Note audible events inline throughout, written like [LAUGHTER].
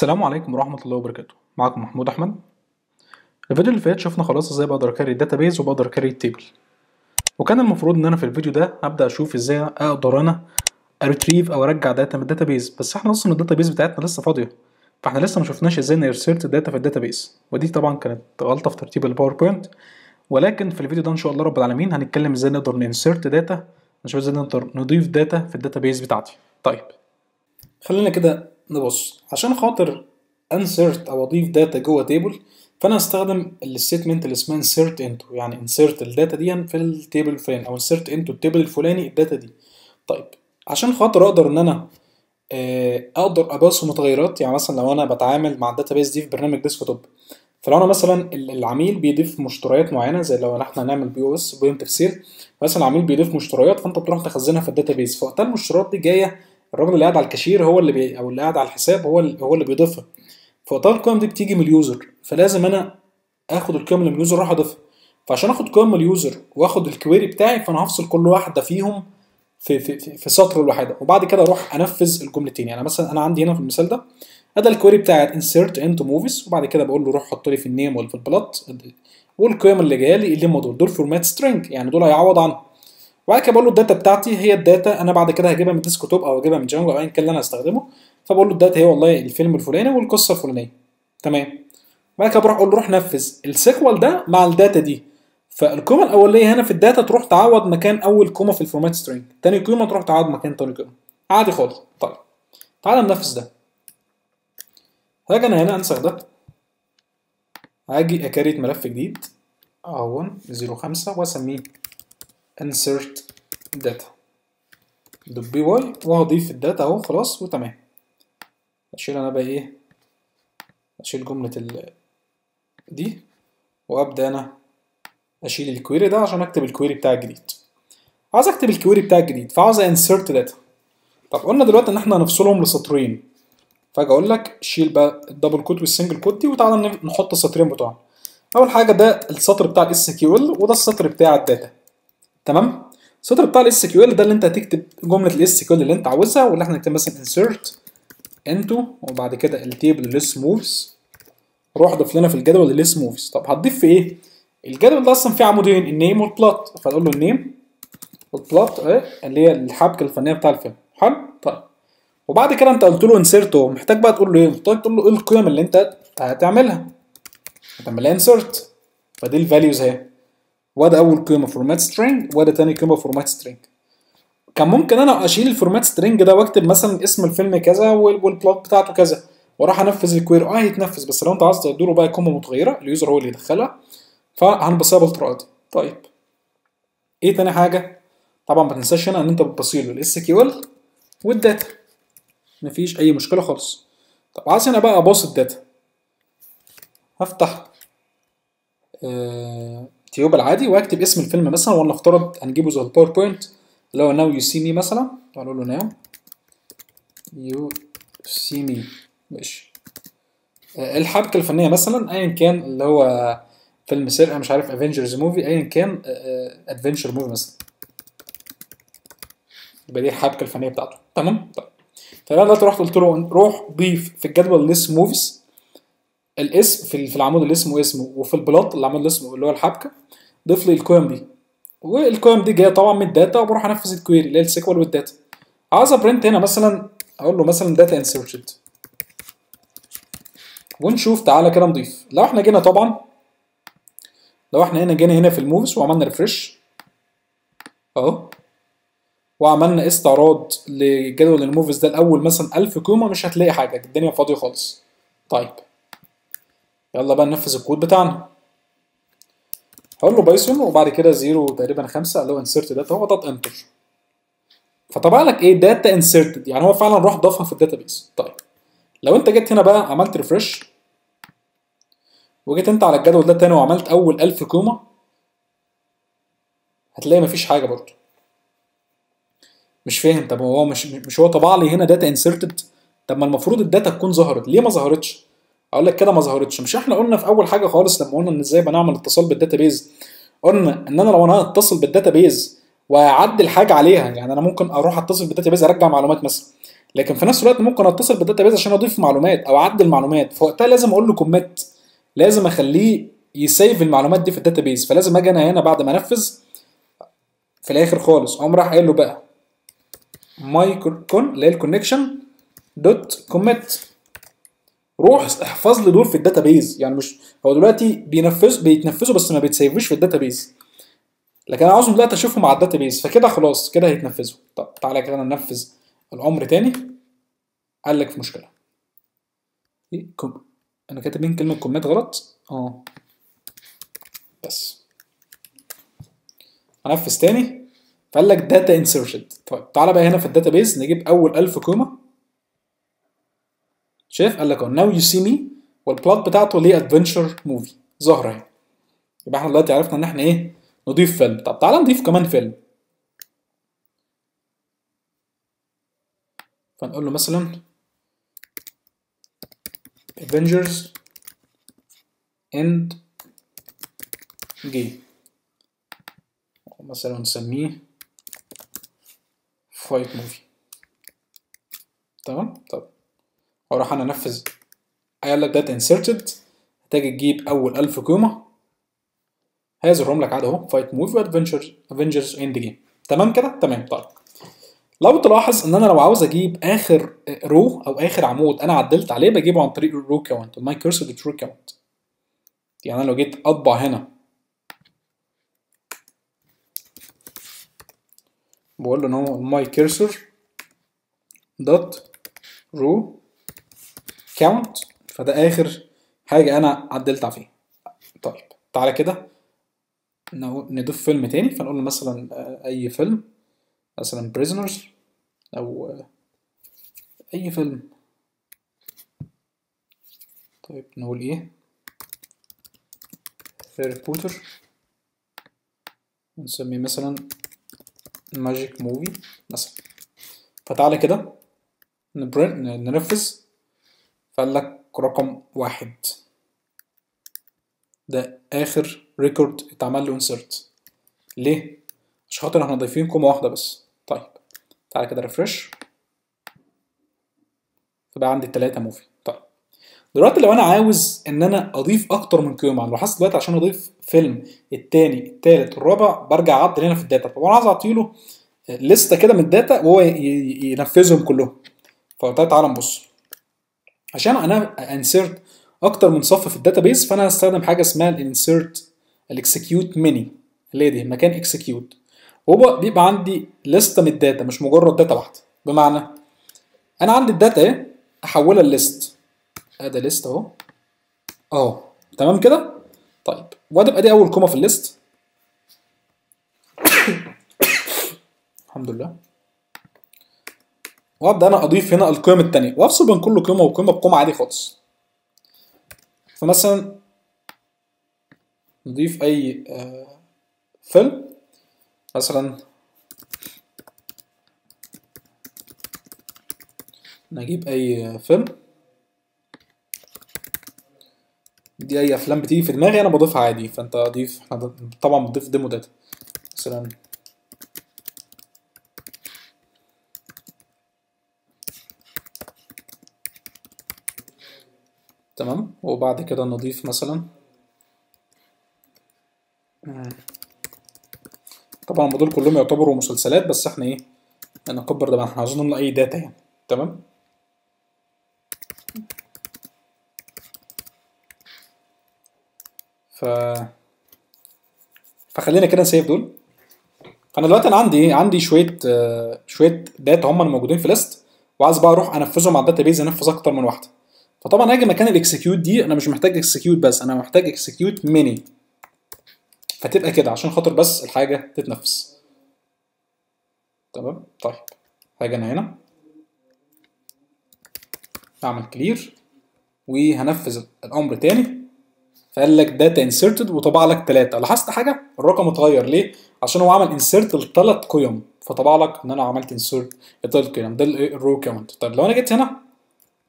السلام عليكم ورحمة الله وبركاته. معكم محمود أحمد. الفيديو اللي فات شفنا خلاص إزاي بقدر أ create ال database وبقدر أ create ال table وكان المفروض إن أنا في الفيديو ده هبدأ أشوف إزاي أقدر أنا أ retrieve أو أرجع data من ال database بس إحنا أصلا ال database بتاعتنا لسه فاضية. فإحنا لسه ما شفناش إزاي ن insert ال data في ال database ودي طبعا كانت غلطة في ترتيب ال PowerPoint ولكن في الفيديو ده إن شاء الله رب العالمين هنتكلم إزاي نقدر ن insert data نشوف إزاي نقدر نضيف data في ال database بتاعتي. طيب. خلينا كده نبص. عشان خاطر ا insert أو أضيف data جوه table فأنا هستخدم ال statement اللي اسمها insert into. يعني insert ال data دي في ال table الفلاني أو insert into ال table الفلاني ال data دي. طيب عشان خاطر أقدر إن أنا أقدر أ pass متغيرات يعني مثلا لو أنا بتعامل مع ال database دي في برنامج desktop فلو أنا مثلا العميل بيضيف مشتريات معينة زي لو إحنا هنعمل POS point sale مثلا العميل بيضيف مشتريات فأنت بتروح تخزنها في ال database فوقتها المشتريات دي جاية الراجل اللي قاعد على الكاشير هو اللي بي أو اللي قاعد على الحساب هو اللي هو اللي بيضيفها. فوقتها القيم دي بتيجي من ال user فلازم أنا آخد القيم اللي من ال user أروح أضيفها. فعشان آخد قيم من ال user وآخد ال query بتاعي فأنا هفصل كل واحدة فيهم في في في, في سطر لوحدها وبعد كده أروح أنفذ الجملتين يعني مثلا أنا عندي هنا في المثال ده ادي ال query بتاعت insert into movies. وبعد كده بقول له روح حط لي في ال name ولا في ال plot والقيم اللي جاية لي اللي هم دول دول format string يعني دول هيعوض عنهم. وبعد كده بقول له ال data بتاعتي هي ال data أنا بعد كده هجيبها من desktop أو اجيبها من Django أو ايا كان اللي أنا هستخدمه. فبقول له ال data هي والله الفيلم الفلاني والقصة الفلانية. تمام. بعد كده بروح أقول له روح نفذ. ال SQL ده مع ال data دي. فالقيمه الأولية هنا في ال data تروح تعوض مكان أول قيمه في ال format string تاني قيمه تروح تعوض مكان تاني قيمه عادي خالص. طيب. تعالى ننفذ ده. هاجي أنا هنا أنسخ ده. هاجي أ create ملف جديد. اهو 05 وأسميه insert data. dot py وهضيف ال data اهو خلاص وتمام. اشيل أنا بقى إيه اشيل جملة ال دي وابدأ أنا اشيل ال query ده عشان اكتب ال query بتاع الجديد. عاوز اكتب ال query بتاع الجديد فعاوز ا insert data طب قلنا دلوقتي ان إحنا هنفصلهم لسطرين. فاجي أقول لك شيل بقى ال double quote وال single quote دي وتعالى نحط السطرين بتوعنا. أول حاجة ده السطر بتاع ال SQL وده السطر بتاع ال data. تمام؟ السطر بتاع ال SQL ده اللي انت هتكتب جملة ال SQL اللي انت عاوزها واللي إحنا نكتب مثلا insert into وبعد كده ال table list movies. روح ضيف لنا في الجدول list movies. طب هتضيف في إيه؟ الجدول ده أصلا فيه عمودين ال name وال plot فاقول له ال name وال plot إيه اللي هي الحبكة الفنية بتاع الفيلم. حلو؟ طيب. وبعد كده انت قلت له insert محتاج بقى تقول له إيه؟ محتاج تقول له إيه القيم اللي انت هتعملها. هتعملها انسيرت فدي ال values اهي. وده أول قيمة format string وده تاني قيمة format string كان ممكن أنا أشيل ال format string ده وأكتب مثلا اسم الفيلم كذا وال plot بتاعته كذا وأروح أنفذ ال query أهو هيتنفذ بس لو أنت عايز تديله بقى قيمة متغيرة ال user هو اللي يدخلها فهن pass يها بالطريقة دي. طيب. إيه تاني حاجة؟ طبعا ما تنساش هنا إن أنت بت pass ي له ال SQL وال data مفيش أي مشكلة خالص. طب عايز هنا بقى أ pass ال data هفتح آه tuple العادي واكتب اسم الفيلم مثلا ولنفترض هنجيبه زي الباوربوينت اللي هو Now You See Me مثلا. هنقول له Now You See Me ماشي. آه الحبكة الفنية مثلا ايا كان اللي هو فيلم سرقة مش عارف Avengers movie ايا كان adventure movie مثلا. يبقى دي الحبكة الفنية بتاعته. تمام؟ طيب. فانا دلوقتي رحت قلت له روح ضيف في الجدول list movies الاسم في في العمود اللي اسمه اسمه وفي ال plot العمود اللي اسمه اللي هو الحبكة ضيف لي القيم دي. والقيم دي جاية طبعا من الداتا وبروح أنفذ ال query اللي هي ال SQL وال data. عاوز أ print هنا مثلا أقول له مثلا data inserted ونشوف تعالى كده نضيف. لو إحنا جينا طبعا لو إحنا هنا جينا هنا في ال movies وعملنا refresh أهو. وعملنا استعراض لجدول ال movies ده الأول مثلا 1000 قيمه مش هتلاقي حاجة الدنيا فاضية خالص. طيب. يلا بقى ننفذ الكود بتاعنا. هقول له Python وبعد كده zero تقريبا خمسة اللي هو insert data هو ضغط Enter فطبع لك إيه data inserted يعني هو فعلا راح ضافها في ال database طيب لو أنت جيت هنا بقى عملت refresh وجيت أنت على الجدول ده تاني وعملت أول 1000 قيمه هتلاقي مفيش حاجة برضه. مش فاهم. طب هو مش مش هو طبع لي هنا data inserted طب ما المفروض ال data تكون ظهرت. ليه ما ظهرتش؟ أقول لك كده ما ظهرتش. مش إحنا قلنا في أول حاجة خالص لما قلنا إن إزاي بنعمل اتصال بال database؟ قلنا إن أنا لو أنا هتصل بال database وأعدل حاجة عليها يعني أنا ممكن أروح أتصل بال database أرجع معلومات مثلا. لكن في نفس الوقت ممكن أتصل بال database عشان أضيف معلومات أو أعدل معلومات. فوقتها لازم أقول له commit. لازم أخليه ي save المعلومات دي في ال database. فلازم أجي أنا هنا بعد ما أنفذ. في الآخر خالص أقوم راح قايل له بقى. my con اللي هي ال connection dot commit روح احفظ لي دول في ال database. يعني مش هو دلوقتي بينفذ بيتنفذوا بس ما بيت save وش في ال database. لكن أنا عاوزهم دلوقتي أشوفهم على ال database. فكده خلاص كده هيتنفذوا. طب تعالى كده ننفذ الأمر تاني. قال لك في مشكلة. كم... أنا كاتب مين كلمة commit غلط؟ آه. بس. انفذ تاني. فقال لك data inserted طيب تعالى بقى هنا في ال database نجيب أول 1000 قيمه شايف؟ قال لك Now You See Me وال plot بتاعته ليه adventure movie ظاهرة اهي يبقى إحنا دلوقتي عرفنا إن إحنا إيه؟ نضيف فيلم. طب تعالى نضيف كمان فيلم. فنقول له مثلا Avengers Endgame. مثلا نسميه fight movie تمام؟ طب. أروح أنا أنفذ. قال لك data inserted هتجي تجيب أول 1000 قيمه هيظهرهم لك عادي أهو. fight movie و adventure Avengers Endgame تمام كده؟ تمام. طيب. لو تلاحظ إن أنا لو عاوز أجيب آخر row أو آخر عمود أنا عدلت عليه بجيبه عن طريق ال row count ال my cursor dot row count يعني أنا لو جيت أطبع هنا. بقول له إن هو my cursor dot row count فده آخر حاجة أنا عدلت عليه. طيب تعالى كده نضيف فيلم تاني. فنقول له مثلا أي فيلم مثلا Prisoners أو أي فيلم. طيب نقول إيه؟ Harry Potter نسميه مثلا magic movie مثلا. فتعالى كده ننفذ فقال لك رقم واحد. ده آخر record اتعمل له insert ليه؟ عشان خاطر إحنا ضايفين كومة واحدة بس. طيب تعالى كده refresh فبقى عندي التلاتة movie طيب دلوقتي لو أنا عاوز إن أنا أضيف أكتر من قيمة أنا لاحظت دلوقتي عشان أضيف فيلم التاني التالت الرابع برجع أعدل هنا في ال data. طب أنا عايز اعطيله لستة كده من ال data وهو ينفذهم كلهم. فقلت تعالى نبص. عشان أنا insert أكتر من صف في ال database فانا هستخدم حاجة اسمها ال insert ال execute many اللي هي دي مكان execute هو بيبقى عندي لسته من ال data مش مجرد data واحدة. بمعنى أنا عندي ال data اهي أحولها لل list أدي ليست أهو. أهو. تمام كده؟ طيب. وادي دي أول كومه في الليست [COUGHS] الحمد لله. وابدأ أنا أضيف هنا القيم الثانية وأفصل بين كل قيمة وقيمة بقيمه عادي خالص. فمثلا نضيف أي فيلم مثلا نجيب أي فيلم دي أي أفلام بتيجي في دماغي أنا بضيفها عادي فأنت أضيف إحنا طبعا بنضيف demo data مثلا تمام؟ وبعد كده نضيف مثلا. طبعا دول كلهم يعتبروا مسلسلات بس إحنا إيه؟ نكبر ده إحنا عايزين نملى اي data يعني. تمام؟ ف فخلينا كده نسيب دول. فانا دلوقتي أنا عندي إيه؟ عندي شوية آه شوية data هم اللي موجودين في list وعايز بقى أروح أنفذهم على ال database أنفذ أكتر من واحدة. فطبعا هاجي مكان ال execute دي أنا مش محتاج execute بس أنا محتاج execute many فتبقى كده عشان خاطر بس الحاجة تتنفذ تمام؟ طيب. هاجي أنا هنا. أعمل clear وهنفذ الأمر تاني. فقال لك data inserted وطبع لك ثلاثة لاحظت حاجة؟ الرقم اتغير. ليه؟ عشان هو عمل insert لثلاث قيم. فطبع لك إن أنا عملت insert لثلاث قيم. ده ال row count طيب لو أنا جيت هنا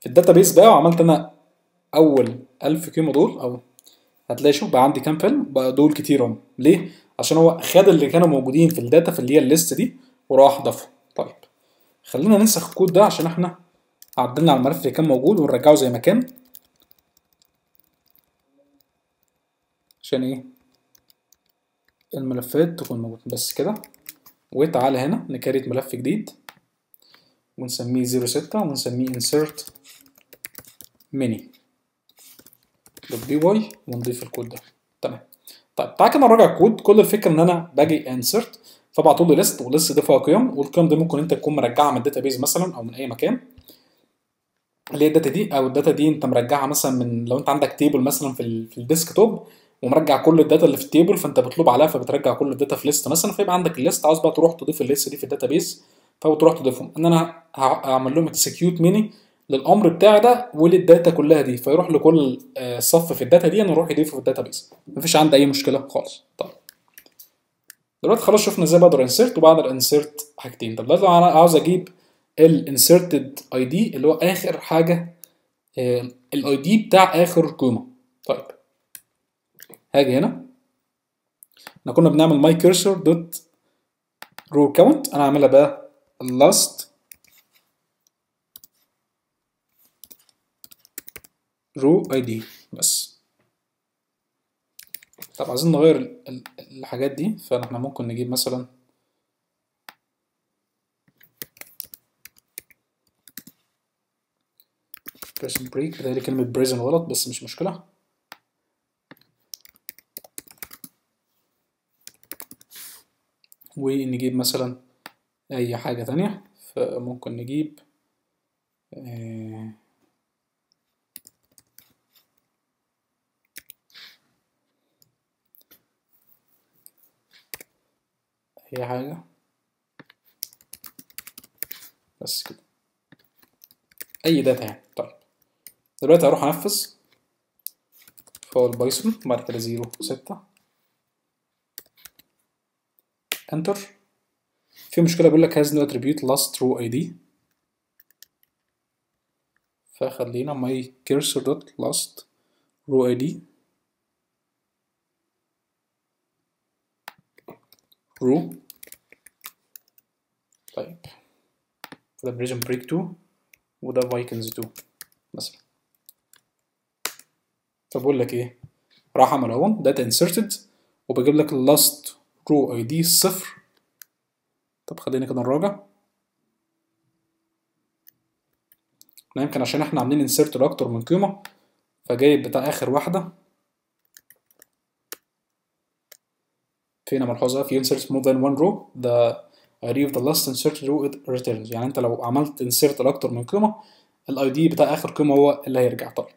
في ال database بقى وعملت أنا أول 1000 قيمه دول أو هتلاقي شوف بقى عندي كام فيلم بقى دول كتير هم. ليه؟ عشان هو خد اللي كانوا موجودين في ال data في اللي هي ال list دي وراح ضافهم طيب خلينا ننسخ الكود ده عشان إحنا عدلنا على الملف اللي كان موجود ونرجعه زي ما كان. عشان إيه؟ الملفات تكون موجودة. بس كده. وتعالى هنا ن create ملف جديد ونسميه 06 ونسميه insert many dot py ونضيف الكود ده. تمام. طيب تعالى كده نراجع الكود. كل الفكرة إن أنا باجي insert فبعت له list وال list دي فيها قيم والقيم دي ممكن أنت تكون مرجعها من ال database مثلا أو من أي مكان. اللي هي ال data دي أو ال data دي أنت مرجعها مثلا من لو أنت عندك table مثلا في في ال desktop ومرجع كل ال data اللي في ال table فأنت بتطلب عليها فبترجع كل ال data في list مثلا فيبقى عندك ال list عاوز بقى تروح تضيف ال list دي في ال database فبتروح تضيفهم. إن أنا هعمل لهم execute many للأمر بتاعي ده ولل data كلها دي فيروح لكل صف في ال data دي أنا أروح يضيفه في ال database مفيش عندي أي مشكلة خالص. طيب. دلوقتي خلاص شفنا إزاي بقدر insert وبعد ال insert حاجتين. طب دلوقتي أنا عاوز أجيب ال inserted id اللي هو آخر حاجة ال id بتاع آخر قيمه طيب. هاجي هنا. إحنا كنا بنعمل my cursor dot row count أنا هعملها بقى last row id بس. طب عايزين نغير الحاجات دي فاحنا ممكن نجيب مثلا Prison Break بتهيألي كلمة prison غلط بس مش مشكلة. ونجيب مثلا أي حاجة تانية فممكن نجيب آه أي حاجة. بس كده. أي data يعني. طيب. دلوقتي هروح أنفذ. فهو ال Python بعد كده zero ستة. enter في مشكلة بيقول لك has no attribute last row id فخلينا my cursor dot last row id row طيب. ده Prison Break 2 وده Vikings 2 مثلا. فبقول لك إيه؟ راح أعمل run data inserted وبجيب لك ال last row id صفر. طب خلينا كده نراجع. يمكن عشان إحنا عاملين insert لأكتر من قيمة. فجايب بتاع آخر واحدة. فينا ملحوظة. في insert more than one row. The of the last insert row returns. يعني انت لو عملت insert لاكتر من قيمه ال id بتاع آخر قيمه هو اللي هيرجع. طيب.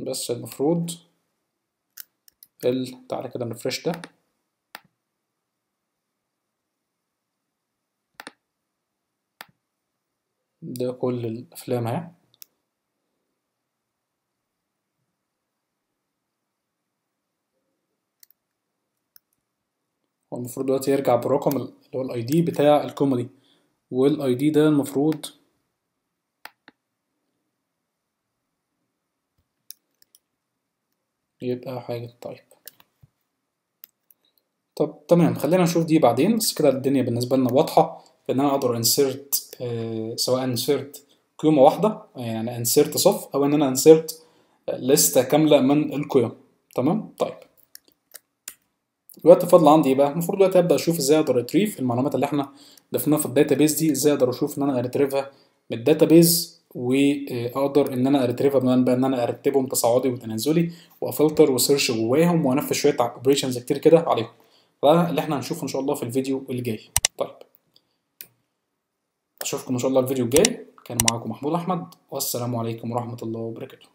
بس المفروض ال تعالى كده ن refresh ده. ده كل الأفلام اهي. هو المفروض دلوقتي يرجع برقم اللي هو ال id بتاع القيمه دي وال id ده المفروض يبقى حاجة. طيب. طب تمام. خلينا نشوف دي بعدين. بس كده الدنيا بالنسبة لنا واضحة إن أنا أقدر insert آه سواء insert قيمة واحدة يعني insert صف أو إن أنا insert لستة كاملة من القيم تمام؟ طيب. دلوقتي فاضل عندي إيه بقى؟ المفروض دلوقتي أبدأ أشوف إزاي أقدر أ retrieve المعلومات اللي إحنا ضفناها في ال database دي إزاي أقدر أشوف إن أنا أ retrieve ها من ال database واقدر إن أنا أ retrieve ها بناء بقى إن أنا أرتبهم تصاعدي وتنازلي وأفلتر و search جواهم وأنفذ شوية operations كتير كده عليهم. ده اللي إحنا هنشوفه إن شاء الله في الفيديو اللي جاي طيب. أشوفكم إن شاء الله الفيديو الجاي. كان معاكم محمود أحمد. والسلام عليكم ورحمة الله وبركاته.